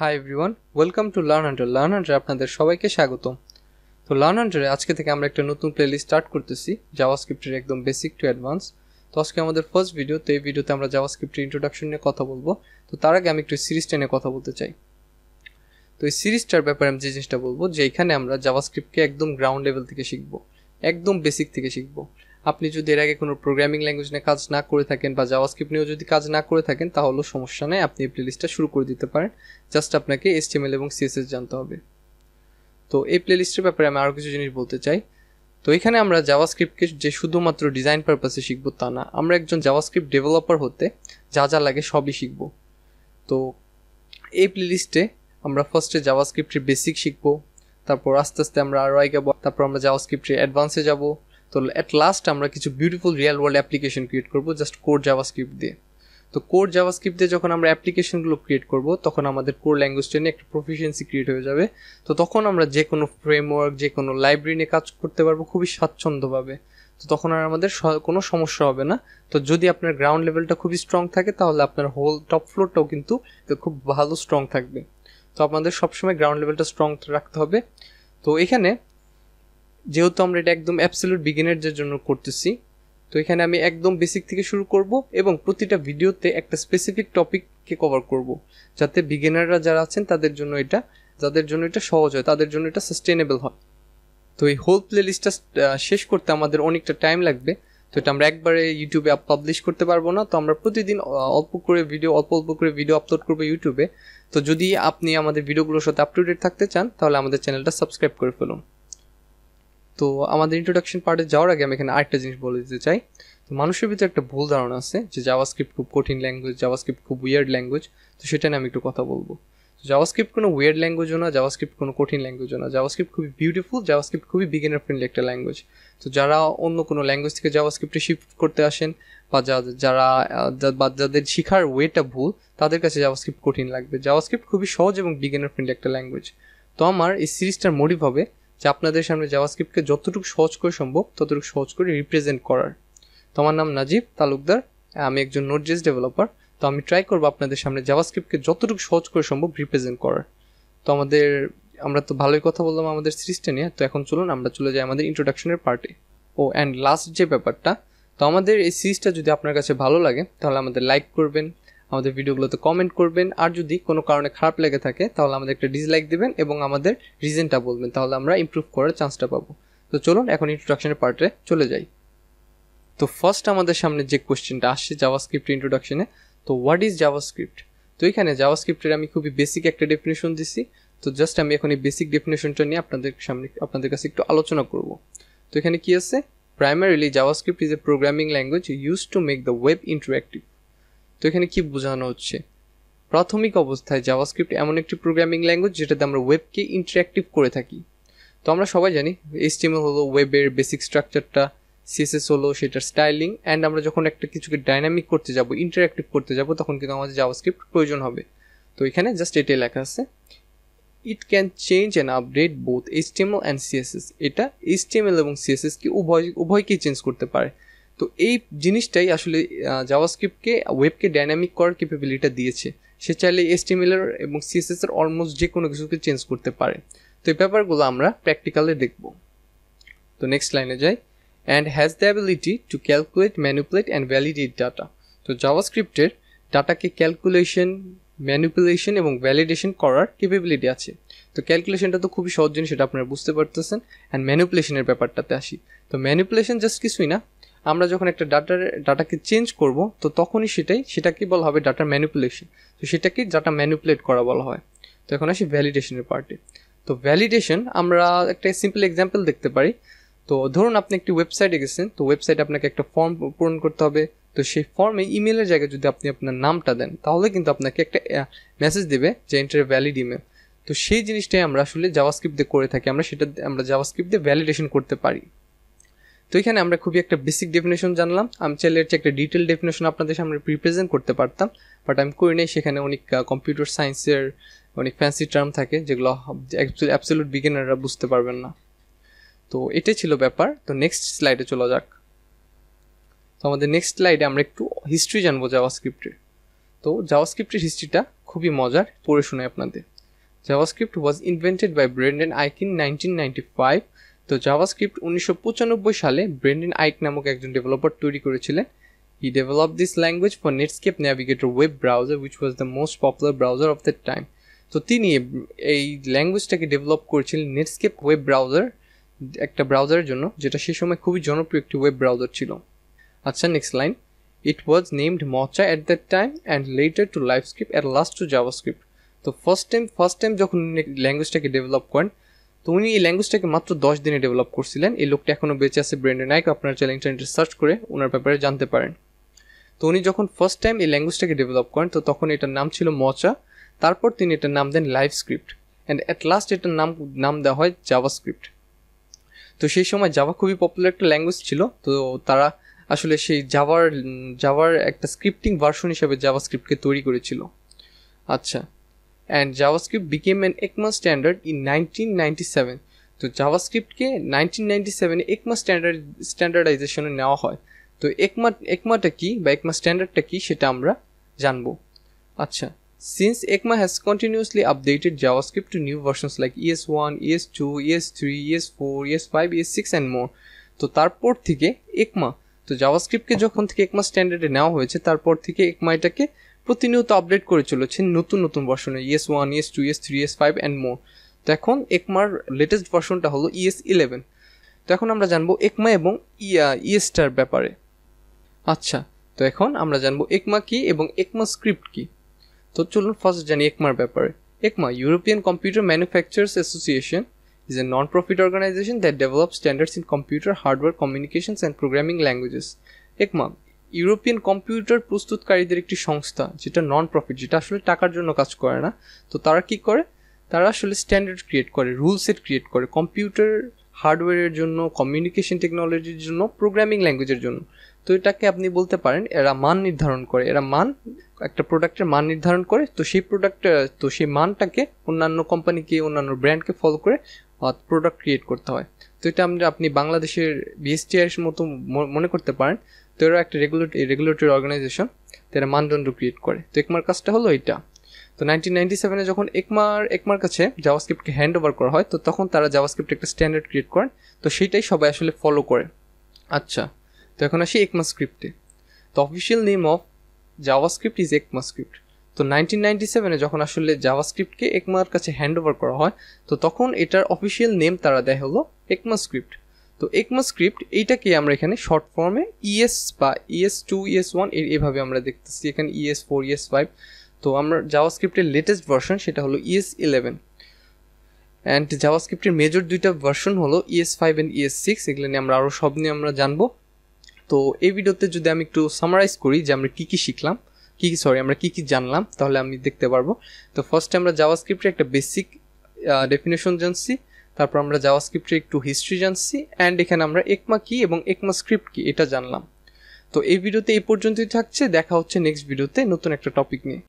Hi everyone welcome to learn hunter learn hunter আপনাদের সবাইকে স্বাগত তো লার্ন হান্টারে আজকে থেকে আমরা একটা নতুন প্লেলিস্ট স্টার্ট করতেছি জাওয়া জাভাস্ক্রিপ্টের একদম বেসিক টু অ্যাডভান্স তো আজকে আমাদের ফার্স্ট ভিডিও তো এই ভিডিওতে আমরা জাওয়া জাভাস্ক্রিপ্টের ইন্ট্রোডাকশন নিয়ে কথা বলব। তো তার আগে আমি একটু সিরিজটা নিয়ে কথা বলতে চাই। তো এই সিরিজটার ব্যাপারে আমি যে জিনিসটা বলব, যে এখানে আমরা জাভাস্ক্রিপ্টকে একদম গ্রাউন্ড লেভেল থেকে শিখব, একদম বেসিক থেকে শিখব। আপনি যদি এর আগে কোনো প্রোগ্রামিং ল্যাঙ্গুয়েজ নিয়ে কাজ না করে থাকেন বা জাভাস্ক্রিপ্ট নিয়েও যদি কাজ না করে থাকেন তাহলে সমস্যা নেই। আপনি এই প্লেলিস্টটা শুরু করে দিতে পারেন। জাস্ট আপনাকে এসটিএমএল এবং সিএসএস জানতে হবে। তো এই প্লেলিস্টের ব্যাপারে আমি আরও কিছু জিনিস বলতে চাই। তো এখানে আমরা জাভাস্ক্রিপ্টকে যে শুধুমাত্র ডিজাইন পারপাসে শিখব তা না, আমরা একজন জাভাস্ক্রিপ্ট ডেভেলপার হতে যা যা লাগে সবই শিখব। তো এই প্লেলিস্টে আমরা ফার্স্টে জাভাস্ক্রিপ্টের বেসিক শিখব, তারপর আস্তে আস্তে আমরা আরও আগাবো, তারপর আমরা জাভাস্ক্রিপ্টের অ্যাডভান্সে যাব তো অ্যাট লাস্ট আমরা কিছু beautiful real world application create করব জাস্ট কোর জাভাস্ক্রিপ্ট দিয়ে। তো কোর জাভাস্ক্রিপ্ট দিয়ে যখন আমরা অ্যাপ্লিকেশনগুলো ক্রিয়েট করব, তখন আমাদের কোর ল্যাঙ্গুয়েজটা নিয়ে একটা প্রফিসিয়েন্সি ক্রিয়েট হয়ে যাবে। তো তখন আমরা যে কোনো ফ্রেমওয়ার্ক যে কোনো লাইব্রেরি নিয়ে কাজ করতে পারব খুবই স্বাচ্ছন্দ্যভাবে। তো তখন আর আমাদের কোনো সমস্যা হবে না। তো যদি আপনার গ্রাউন্ড লেভেলটা খুবই স্ট্রং থাকে, তাহলে আপনার হোল টপ ফ্লোরটাও কিন্তু খুব ভালো স্ট্রং থাকবে। তো আপনাদের সবসময় গ্রাউন্ড লেভেলটা স্ট্রং রাখতে হবে। তো এখানে যেহেতু আমরা এটা একদম অ্যাবসলিউট বিগিনারদের জন্য করতেছি, তো এখানে আমি একদম বেসিক থেকে শুরু করব এবং প্রতিটা ভিডিওতে একটা স্পেসিফিক টপিককে কভার করব, যাতে বিগিনাররা যারা আছেন তাদের জন্য এটা, যাদের জন্য এটা সহজ হয়, তাদের জন্য এটা সাস্টেনেবল হয়। তো এই হোল প্লে লিস্টটা শেষ করতে আমাদের অনেকটা টাইম লাগবে, তো এটা আমরা একবারে ইউটিউবে পাবলিশ করতে পারব না, তো আমরা প্রতিদিন অল্প করে ভিডিও অল্প অল্প করে ভিডিও আপলোড করব ইউটিউবে তো যদি আপনি আমাদের ভিডিওগুলোর সাথে আপ টু ডেট থাকতে চান, তাহলে আমাদের চ্যানেলটা সাবস্ক্রাইব করে ফেলুন। তো আমাদের ইন্ট্রোডাকশন পার্টে যাওয়ার আগে আমি এখানে আরেকটা জিনিস বলে দিতে চাই। তো মানুষের ভিতরে একটা ভুল ধারণা আছে যে জাভাস্ক্রিপ্ট খুব কঠিন ল্যাঙ্গুয়েজ জাভাস্ক্রিপ্ট খুব উইয়ার্ড ল্যাঙ্গুয়েজ তো সেটা নিয়ে আমি একটু কথা বলব। জাভাস্ক্রিপ্ট কোনো উইয়ার্ড ল্যাঙ্গুয়েজও না জাভাস্ক্রিপ্ট কোনো কঠিন ল্যাঙ্গুয়েজও না। জাভাস্ক্রিপ্ট খুবই বিউটিফুল জাভাস্ক্রিপ্ট খুবই বিগিনার ফ্রেন্ডলি একটা ল্যাঙ্গুয়েজ তো যারা অন্য কোনো ল্যাঙ্গুয়েজ থেকে জাভাস্ক্রিপ্টে শিফট করতে আসেন বা যারা বা যাদের শিখার ওয়েটা ভুল, তাদের কাছে জাভাস্ক্রিপ্ট কঠিন লাগবে। জাভাস্ক্রিপ্ট খুবই সহজ এবং বিগিনার ফ্রেন্ডলি একটা ল্যাঙ্গুয়েজ তো আমার এই সিরিজটার মোটিভ হবে যে আপনাদের সামনে জাভাস্ক্রিপ্টকে যতটুকু সহজ করে সম্ভব, ততটুকু সহজ করে রিপ্রেজেন্ট করার। তো আমার নাম নাজিব তালুকদার, আমি একজন নোটজেস ডেভেলপার তো আমি ট্রাই করব আপনাদের সামনে জাভাস্ক্রিপ্টকে যতটুকু সহজ করে সম্ভব রিপ্রেজেন্ট করার। তো আমাদের, আমরা তো ভালোই কথা বললাম আমাদের সিরিজটা নিয়ে। তো এখন চলুন আমরা চলে যাই আমাদের ইন্ট্রোডাকশনের পার্টে ও অ্যান্ড লাস্ট যে ব্যাপারটা, তো আমাদের এই সিরিজটা যদি আপনার কাছে ভালো লাগে, তাহলে আমাদের লাইক করবেন আমাদের ভিডিওগুলোতে কমেন্ট করবেন। আর যদি কোনো কারণে খারাপ লেগে থাকে, তাহলে আমাদের একটা ডিসলাইক দেবেন এবং আমাদের রিজনটা বলবেন, তাহলে আমরা ইমপ্রুভ করার চান্সটা পাবো। তো চলুন এখন ইন্ট্রোডাকশনের পার্টে চলে যাই। তো ফার্স্ট আমাদের সামনে যে কোয়েশ্চেনটা আসছে জাভাস্ক্রিপ্ট ইন্ট্রোডাকশনে তো হোয়াট ইজ জাভাস্ক্রিপ্ট তো এখানে জাভাস্ক্রিপ্টের আমি খুবই বেসিক একটা ডেফিনেশন দিছি। তো জাস্ট আমি এখন এই বেসিক ডেফিনেশনটা নিয়ে আপনাদের সামনে, আপনাদের কাছে একটু আলোচনা করব। তো এখানে কি আছে? Primarily JavaScript is a programming language use to make the web interactive তো এখানে কি বোঝানো হচ্ছে? প্রাথমিক অবস্থায় জাভাস্ক্রিপ্ট এমন একটি প্রোগ্রামিং ল্যাঙ্গুয়েজ যেটাতে আমরা ওয়েবকে ইন্টারেক্টিভ করে থাকি। তো আমরা সবাই জানি এইচটিএমএল হলো ওয়েবের বেসিক স্ট্রাকচারটা সিএসএস হলো সেটার স্টাইলিং অ্যান্ড আমরা যখন একটা কিছুকে ডাইনামিক করতে যাব ইন্টারেক্টিভ করতে যাব, তখন কিন্তু আমাদের জাভাস্ক্রিপ্ট প্রয়োজন হবে। তো এখানে জাস্ট এটাই লেখা আছে। It can change and update both HTML and CSS এটা এইচটিএমএল এবং সিএসএসকে উভয়, উভয়কেই চেঞ্জ করতে পারে। তো এই জিনিসটাই আসলে জাভাস্ক্রিপ্টকে, ওয়েবকে ডাইনামিক করার ক্যাপাবিলিটিটা দিয়েছে। সে চাইলে এসটিএমএলের এবং সিএসএস এর অলমোস্ট যে কোনো কিছুকে চেঞ্জ করতে পারে। তো এই ব্যাপারগুলো আমরা প্র্যাকটিক্যালে দেখব। তো নেক্সট লাইনে যাই। And has the ability to calculate manipulate and validate data তো জাভাস্ক্রিপ্টের ডাটাকে ক্যালকুলেশন ম্যানুপুলেশন এবং ভ্যালিডেশন করার ক্যাপাবিলিটি আছে। তো ক্যালকুলেশনটা তো খুবই সহজ জিনিস, সেটা আপনারা বুঝতে পারতেছেন। অ্যান্ড ম্যানুপুলেশনের ব্যাপারটাতে আসি। তো ম্যানুপুলেশন জাস্ট কিছুই না আমরা যখন একটা ডাটার ডাটাকে চেঞ্জ করব, তো তখনই সেটাই সেটাকে বলা হবে ডাটার ম্যানুপুলেশন তো সেটাকে ডাটা ম্যানুপুলেট করা বলা হয়। তো এখন আসি ভ্যালিডেশনের পার্টে তো ভ্যালিডেশন আমরা একটা সিম্পল এক্সাম্পল দেখতে পারি। তো ধরুন আপনি একটি ওয়েবসাইটে গেছেন, তো ওয়েবসাইটে আপনাকে একটা ফর্ম পূরণ করতে হবে। তো সেই ফর্মে ইমেলের জায়গায় যদি আপনি আপনার নামটা দেন, তাহলে কিন্তু আপনাকে একটা মেসেজ দেবে যে এন্টার ভ্যালিড ইমেল তো সেই জিনিসটাই আমরা আসলে জাভাস্ক্রিপ্ট দিয়ে করে থাকি। আমরা সেটা, আমরা জাভাস্ক্রিপ্ট দিয়ে ভ্যালিডেশন করতে পারি। তো এখানে আমরা খুবই একটা বেসিক ডেফিনেশন জানলাম। আমি চাইলে হচ্ছে একটা ডিটেল ডেফিনেশন আপনাদের সামনে রিপ্রেজেন্ট করতে পারতাম বাট আমি করি নাই, সেখানে অনেক কম্পিউটার সায়েন্সের অনেক ফ্যান্সি টার্ম থাকে, যেগুলো অ্যাবসলিউট বিগিনাররা বুঝতে পারবেন না। তো এটাই ছিল ব্যাপার। তো নেক্সট স্লাইডে চলে যাক। তো আমাদের নেক্সট স্লাইডে আমরা একটু হিস্ট্রি জানব জাভাস্ক্রিপ্টের তো জাভাস্ক্রিপ্টের হিস্ট্রিটা খুবই মজার, পড়ে শোনাই আপনাদের। JavaScript was invented by Brendan Eich in nineteen ninety five তো জাভাস্ক্রিপ্ট উনিশশো পঁচানব্বই সালে ব্রেন্ডেন আইক নামক একজন ডেভেলপার তৈরি করেছিলেন। He develop this language for Netscape Navigator web browser which was the most popular browser of that time তো তিনি এই ল্যাঙ্গুয়েজটাকে ডেভেলপ করেছিলেন নেটস্কেপ ওয়েব ব্রাউজার একটা ব্রাউজারের জন্য, যেটা সে সময় খুবই জনপ্রিয় একটি ওয়েব ব্রাউজার ছিল। আচ্ছা next line it was named Mocha at that time and later to LiveScript at last to JavaScript তো ফার্স্ট টাইম ফার্স্ট টাইম যখন ল্যাঙ্গুয়েজটাকে ডেভেলপ করেন তো উনি এই ল্যাঙ্গুয়েজটাকে মাত্র দশ দিনে ডেভেলপ করছিলেন। এই লোকটা এখনও বেঁচে আছে ব্রেন্ডে নাইক আপনার চ্যানেল ইন্টারনেটে সার্চ করে ওনার ব্যাপারে জানতে পারেন। তো উনি যখন ফার্স্ট টাইম এই ল্যাঙ্গুয়েজটাকে ডেভেলপ করেন, তো তখন এটার নাম ছিল মচা। তারপর তিনি এটার নাম দেন live script and at last এটার নাম নাম দেওয়া হয় জাভা স্ক্রিপ্ট তো সেই সময় জাভা খুবই পপুলার একটা ল্যাঙ্গুয়েজ ছিল। তো তারা আসলে সেই জাভার জাভার একটা স্ক্রিপ্টিং ভার্সন হিসেবে জাভা স্ক্রিপ্টকে তৈরি করেছিল। আচ্ছা। Became an ECMA standard in nineteen ninety seven তো জাভাস্ক্রিপ্টকে নাইনটিন নাইনটি সেভেনে একমা স্ট্যান্ডার্ড স্ট্যান্ডার্ডাইজেশনে নেওয়া হয়। তো একমা একমাটা কি বা একমা স্ট্যান্ডার্ডটা কি সেটা আমরা জানব। আচ্ছা since ECMA has continuously updated JavaScript to new versions like ES one ES two ES three ES four ES five ES six and more তো তারপর থেকে একমা তো জাভাস্ক্রিপ্টকে যখন থেকে একমা স্ট্যান্ডার্ডে নেওয়া হয়েছে, তারপর থেকে একমা এটাকে প্রতিনিয়ত আপডেট করে চলেছে নতুন নতুন ভার্সনে ES one ES two ES three ES five and more তো এখন একমার লেটেস্ট ভার্সনটা হলো ইএস ইলেভেন তো এখন আমরা জানব একমা এবং ইএসটার ব্যাপারে। আচ্ছা তো এখন আমরা জানব একমা কি এবং একমা স্ক্রিপ্ট কি। তো চলুন ফার্স্ট জানি একমার ব্যাপারে। ECMA European Computer Manufacturers Association is a non-profit organization that develops standards in computer hardware communications and programming languages ECMA European computer প্রস্তুতকারীদের একটি সংস্থা, যেটা নন প্রফিট যেটা আসলে টাকার জন্য কাজ করে না। তো তারা কি করে? তারা আসলে স্ট্যান্ডার্ড ক্রিয়েট করে রুল সেট ক্রিয়েট করে কম্পিউটার হার্ডওয়্যারের জন্য কমিউনিকেশন টেকনোলজির জন্য প্রোগ্রামিং ল্যাঙ্গুয়েজের জন্য। তো এটাকে আপনি বলতে পারেন, এরা মান নির্ধারণ করে, এরা মান, একটা প্রোডাক্টের মান নির্ধারণ করে, তো সেই প্রোডাক্ট তো সেই মানটাকে অন্যান্য কোম্পানিকে অন্যান্য ব্র্যান্ডকে ফলো করে প্রোডাক্ট ক্রিয়েট করতে হয়। তো এটা আমরা আপনি বাংলাদেশের বিএসটিআর মতো মনে করতে পারেন। তো একটা রেগুলেটরি রেগুলেটরি অর্গানাইজেশন তো এরা মানদণ্ড ক্রিয়েট করে। তো একমার কাজটা হলো এটা তো নাইনটিন নাইনটি সেভেনে যখন একমার একমার কাছে জাভাস্ক্রিপ্টকে হ্যান্ড ওভার করা হয়, তো তখন তারা জাভাস্ক্রিপ্ট একটা স্ট্যান্ডার্ড ক্রিয়েট করেন। তো সেটাই সবাই আসলে ফলো করে। আচ্ছা তো এখন আসি একমা স্ক্রিপ্টে তো official name of JavaScript is ECMAScript তো নাইনটিন নাইনটি সেভেনে যখন আসলে জাভাস্ক্রিপ্টকে একমার কাছে হ্যান্ড ওভার করা হয়, তো তখন এটার অফিসিয়াল নেম তারা দেয় হলো একমা স্ক্রিপ্ট তো একমা স্ক্রিপ্ট এইটাকে আমরা এখানে শর্ট ফর্মে ইএস বা ইএস টু ইএস ওয়ানের এভাবে আমরা দেখতেছি। এখানে ইএস ফোর ইএস ফাইভ তো আমরা জাভাস্ক্রিপ্টের লেটেস্ট ভার্সন সেটা হলো ইএস ইলেভেন অ্যান্ড জাভাস্ক্রিপ্টের মেজর দুইটা ভার্সন হলো ES five and ES six এগুলো নিয়ে আমরা আরও সব নিয়ে আমরা জানব। তো এই ভিডিওতে যদি আমি একটু সামারাইজ করি যে আমরা কী কী শিখলাম, কী কী সরি আমরা কী কী জানলাম, তাহলে আমি দেখতে পারব। তো ফার্স্টে আমরা জাভাস্ক্রিপ্টের একটা বেসিক ডেফিনেশন জানছি। তারপর আমরা জাভাস্ক্রিপ্টের একটু হিস্ট্রি জানছি অ্যান্ড এখানে আমরা একমা কি এবং একমা স্ক্রিপ্ট কি, এটা জানলাম। তো এই ভিডিওতে এই পর্যন্তই থাকছে, দেখা হচ্ছে নেক্সট ভিডিওতে নতুন একটা টপিক নিয়ে।